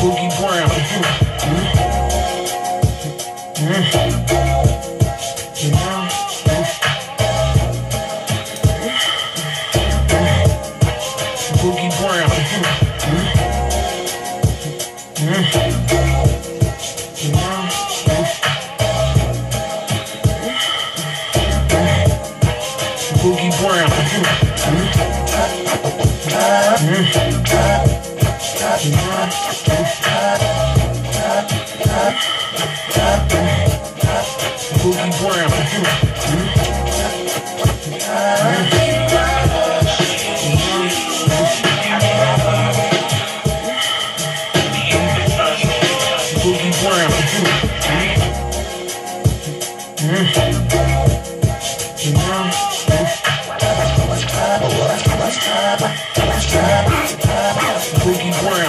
Boogie Brown. Boogie Brown. Mm-hmm.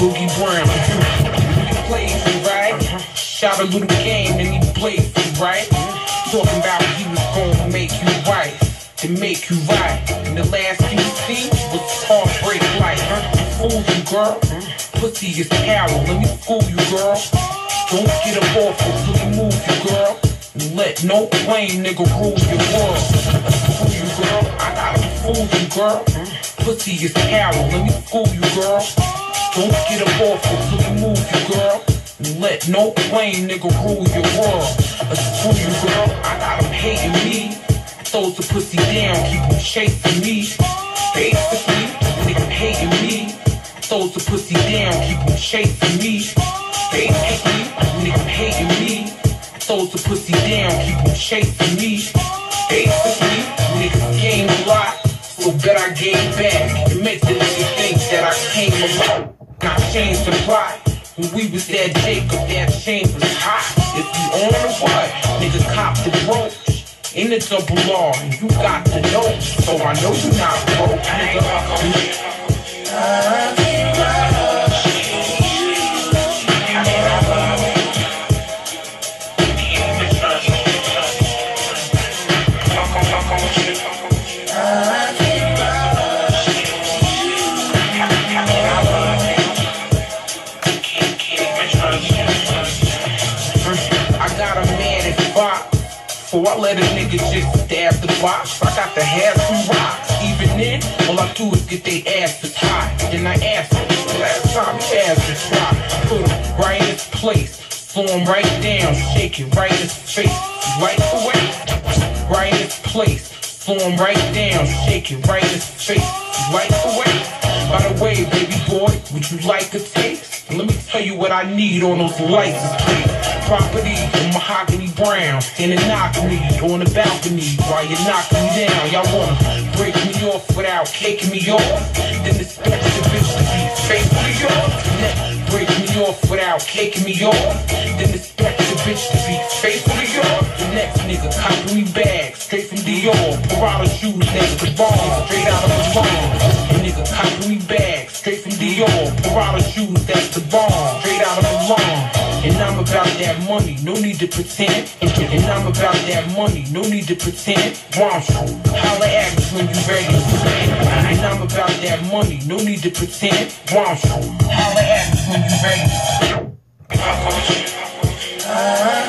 Boogie Brown. Play it right. Shot a little game and he played it right. Talking about he was gonna make you right. To make you right. And the last you see was heartbreak light. Huh? Fool you, girl. Pussy is power. Let me fool you, girl. Don't get up off till he move you, girl. Let no plain nigga rule your world. Fool you, girl. I gotta fool you, girl. Pussy is power. Let me fool you, girl. Don't get up off it he move you, girl. Let no plain nigga rule your world. Let's fool you, girl. I got him hating me. I throws the pussy down, keep him chasing me. Basically, nigga hating me. I throws the pussy down, keep him chasing me. Basically, nigga hating me. I throws the pussy down, keep him chasing me. Changed the. When we was that Jacob, that chain was hot. If you on the what, nigga cop the roach. In the double R, and you got the note, so I know you not broke, nigga. Ah. Let a nigga just stab the box. I got the hair some rocks. Even then, all I do is get they asses hot. Then I ask him, last time asked is hot. Put him right in place. Slow him right down, shake it right in his face. Right away, right in place. Slow him right down, shake it right in his face. Right away. By the way, baby boy, would you like a taste? Let me tell you what I need on those license plates. Property in mahogany brown, and it knock me on the balcony while you knock me down. Y'all wanna break me off without caking me off? Then expect the bitch to be faithfully. Then break me off without caking me off. Then expect the bitch to be faithfully yours. The next nigga copy me back straight from Dior. Prada shoes next to bomb, straight out of the bomb. The nigga copy me back straight from Dior. Prada shoes that's the bomb, straight out of the lawn. And I'm about that money, no need to pretend. And, I'm about that money, no need to pretend. You? Holla at me when you ready. And I'm about that money, no need to pretend. You? Holla at me when you ready. Shout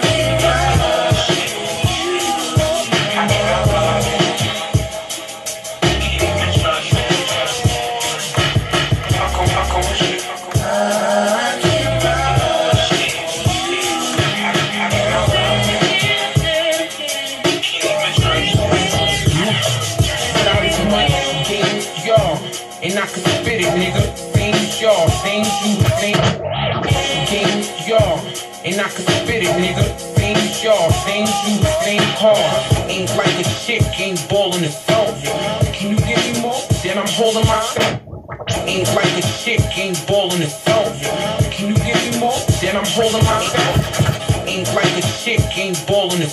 And I can spit it, nigga. Same y'all, same you, same. Gave y'all. And I can spit it, nigga. As y'all, as you, same car. Ain't like a chick, ain't ballin' the soul. Can you give me more? Then I'm holding myself. Ain't like a chick, ain't ballin' the soul. Can you give me more? Then I'm holding myself. Ain't like a chick, ain't ballin' the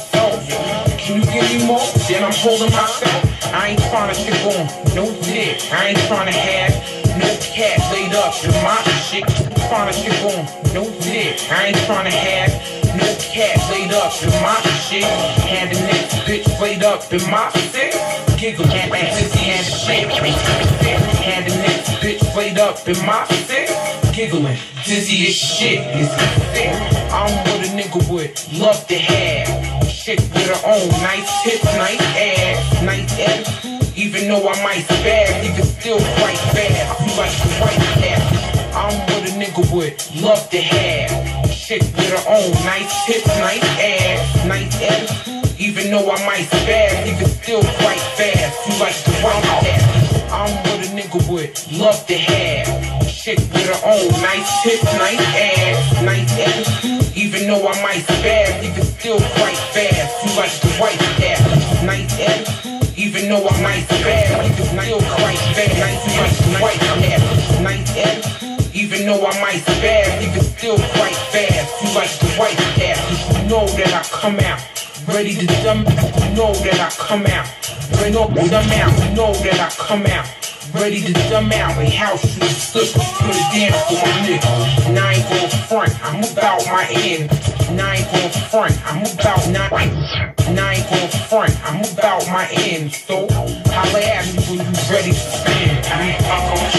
soul. Can you give me more? Then I'm holding myself. I ain't tryna shit on no dick. I ain't tryna have no cat laid up in my shit. Tryna shit on no dick. I ain't tryna have no cat laid up in my shit. Had the next bitch laid up in my shit. Giggle, and dizzy and shit. Had the next bitch laid up in my shit. Giggling, dizzy as shit. Is sick. I'm what a nigga would love to have. Chick with her own nice hips, nice ass, nice attitude. Even though I might you can still fight fast. You like the white ass. I'm what a nigga would love to have. Chick with her own nice hips, nice ass, nice attitude. Even though I might you can still fight fast. You like the white ass. I'm what a nigga would love to have. Chick with her own nice hips, nice ass, nice attitude. You like the white ass, nice attitude. Even though I might spaz, you can still fight fast. Nice, like the white ass, nice attitude. Even though I might spaz, you can still fight fast. You like the white ass. You know that I come out. Ready to dump, you know that I come out. Ready to dumb out, you know that I come out. Ready to dumb out, a house you slip, put it down for my nigga. And I ain't gon' front, I'm about my end. And I front, I'm about nine. And I front, I'm about my end. So, holla at me when you ready to spin. I.